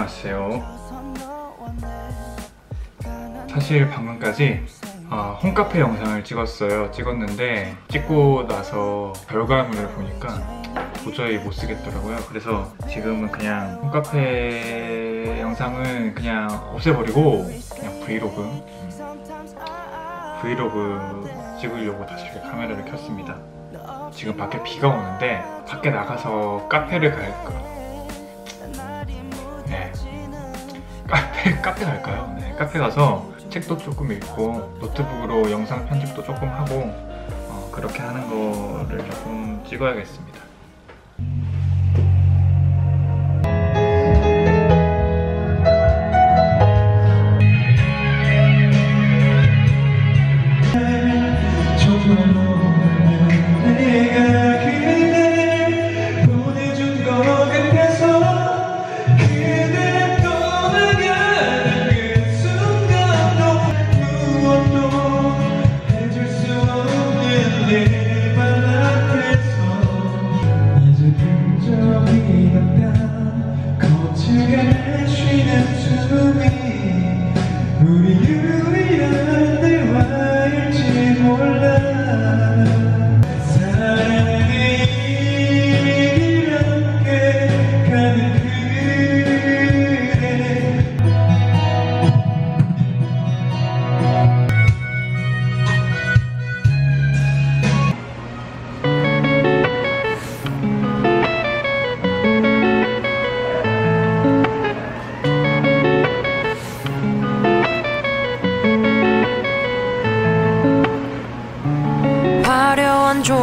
안녕하세요. 사실 방금까지 아, 홈카페 영상을 찍었어요. 찍었는데 찍고 나서 결과물을 보니까 도저히 못 쓰겠더라고요. 그래서 지금은 그냥 홈카페 영상은 그냥 없애버리고 그냥 브이로그 음, 브이로그 찍으려고 다시 카메라를 켰습니다. 지금 밖에 비가 오는데 밖에 나가서 카페를 갈까? 카페 카페 갈까요? 네. 카페 가서 책도 조금 읽고 노트북으로 영상 편집도 조금 하고 어, 그렇게 하는 거를 조금 찍어야겠습니다.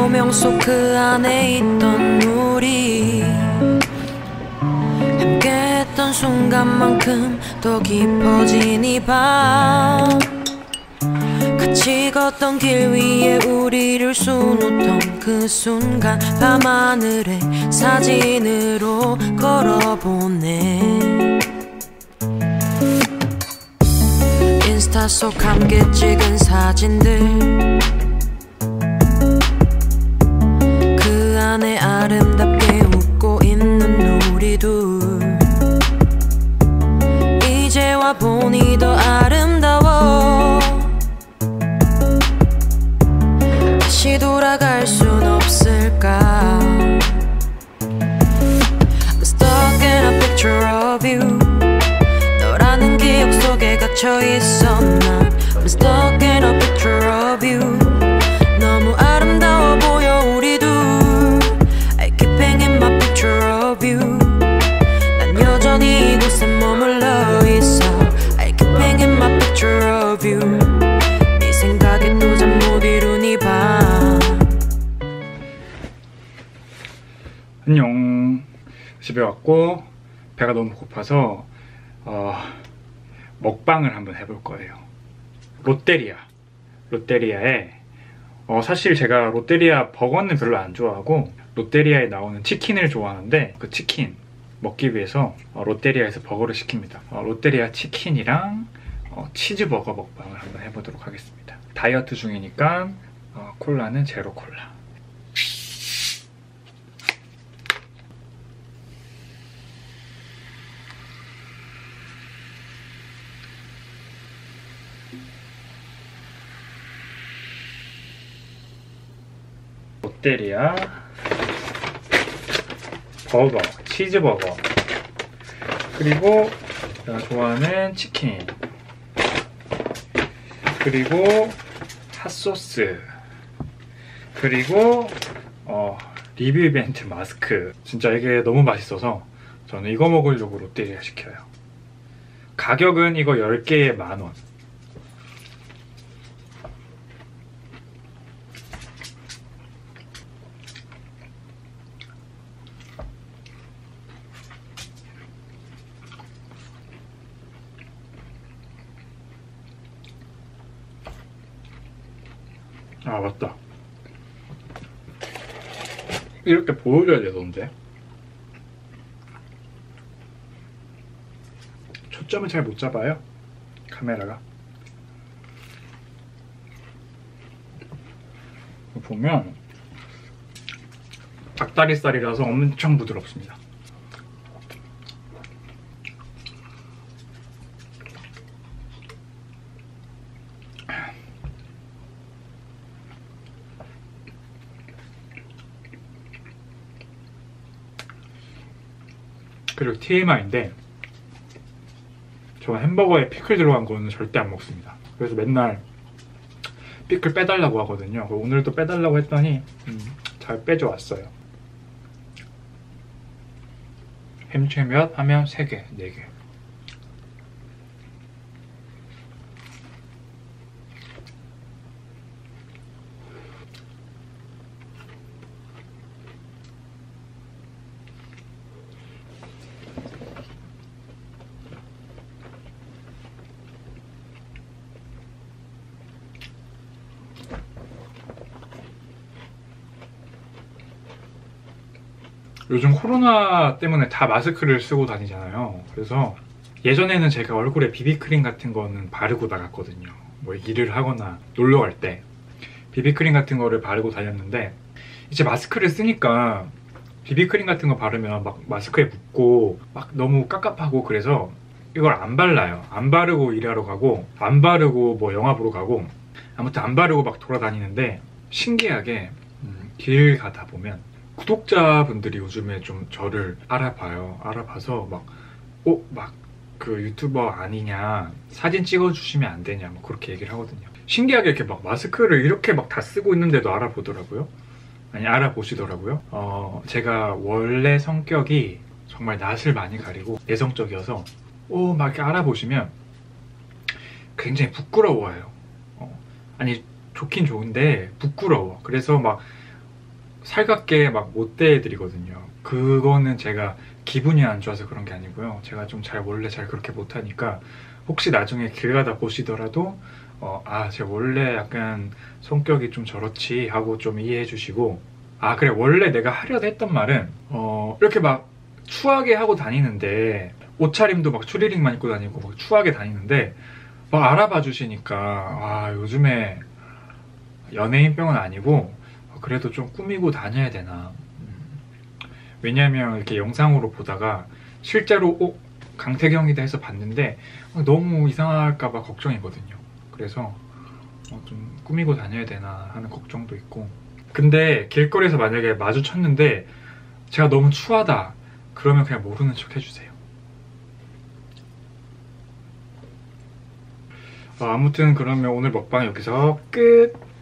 조명 속 그 안에 있던 우리. 함께했던 순간만큼 더 깊어진 이 밤. 같이 걷던 길 위에 우리를 수놓던 그 순간 밤하늘에 사진으로 걸어보네. 인스타 속 함께 찍은 사진들 다시 돌아갈 순 없을까 I'm stuck in a picture of you 너라는 기억 속에 갇혀 있어 안녕. 집에 왔고 배가 너무 고파서 어, 먹방을 한번 해볼 거예요. 롯데리아. 롯데리아에 어, 사실 제가 롯데리아 버거는 별로 안 좋아하고 롯데리아에 나오는 치킨을 좋아하는데 그 치킨 먹기 위해서 어, 롯데리아에서 버거를 시킵니다. 어, 롯데리아 치킨이랑 어, 치즈버거 먹방을 한번 해보도록 하겠습니다. 다이어트 중이니까 어, 콜라는 제로 콜라. 롯데리아 버거, 치즈버거. 그리고 내가 좋아하는 치킨. 그리고 핫소스. 그리고 어, 리뷰 이벤트 마스크. 진짜 이게 너무 맛있어서 저는 이거 먹으려고 롯데리아 시켜요. 가격은 이거 10개에 만원 아 맞다. 이렇게 보여줘야 되던데. 초점을 잘 못 잡아요 카메라가. 보면 닭다리살이라서 엄청 부드럽습니다 그리고 TMI인데 저 햄버거에 피클 들어간 거는 절대 안 먹습니다. 그래서 맨날 피클 빼달라고 하거든요. 오늘도 빼달라고 했더니 음, 잘 빼줘왔어요. 햄채몇 하면 3개, 4개. 요즘 코로나 때문에 다 마스크를 쓰고 다니잖아요. 그래서 예전에는 제가 얼굴에 비비크림 같은 거는 바르고 나갔거든요. 뭐 일을 하거나 놀러 갈 때 비비크림 같은 거를 바르고 다녔는데 이제 마스크를 쓰니까 비비크림 같은 거 바르면 막 마스크에 묻고 막 너무 깝깝하고 그래서 이걸 안 발라요. 안 바르고 일하러 가고 안 바르고 뭐 영화 보러 가고 아무튼 안 바르고 막 돌아다니는데 신기하게 음, 길 가다 보면 구독자분들이 요즘에 좀 저를 알아봐요. 알아봐서 막, 어, 막, 그 유튜버 아니냐, 사진 찍어주시면 안 되냐, 뭐 그렇게 얘기를 하거든요. 신기하게 이렇게 막 마스크를 이렇게 막 다 쓰고 있는데도 알아보더라고요. 아니, 알아보시더라고요. 어, 제가 원래 성격이 정말 낯을 많이 가리고 내성적이어서, 오, 막 이렇게 알아보시면 굉장히 부끄러워해요. 어, 아니, 좋긴 좋은데 부끄러워. 그래서 막 살갑게 막 못 대해드리거든요. 그거는 제가 기분이 안 좋아서 그런 게 아니고요. 제가 좀 잘 원래 잘 그렇게 못하니까 혹시 나중에 길 가다 보시더라도 어, 아, 제가 원래 약간 성격이 좀 저렇지 하고 좀 이해해 주시고 아, 그래. 원래 내가 하려고 했던 말은 어, 이렇게 막 추하게 하고 다니는데 옷차림도 막 추리닝만 입고 다니고 막 추하게 다니는데 막 알아봐 주시니까 아, 요즘에 연예인병은 아니고 그래도 좀 꾸미고 다녀야 되나. 음. 왜냐면 이렇게 영상으로 보다가 실제로 어, 강태경이다 해서 봤는데 어, 너무 이상할까봐 걱정이거든요. 그래서 어, 좀 꾸미고 다녀야 되나 하는 걱정도 있고. 근데 길거리에서 만약에 마주쳤는데 제가 너무 추하다. 그러면 그냥 모르는 척 해주세요. 어, 아무튼 그러면 오늘 먹방 여기서 끝.